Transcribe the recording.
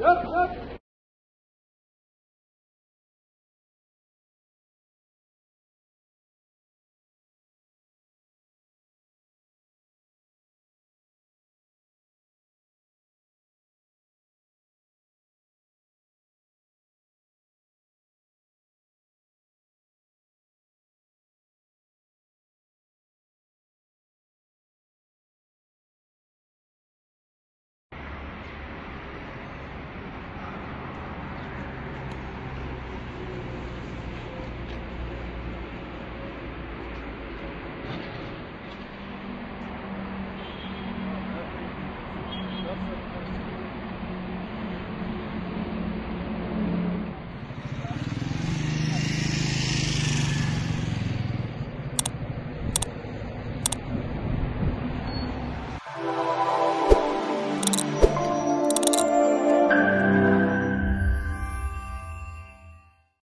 Yap yap.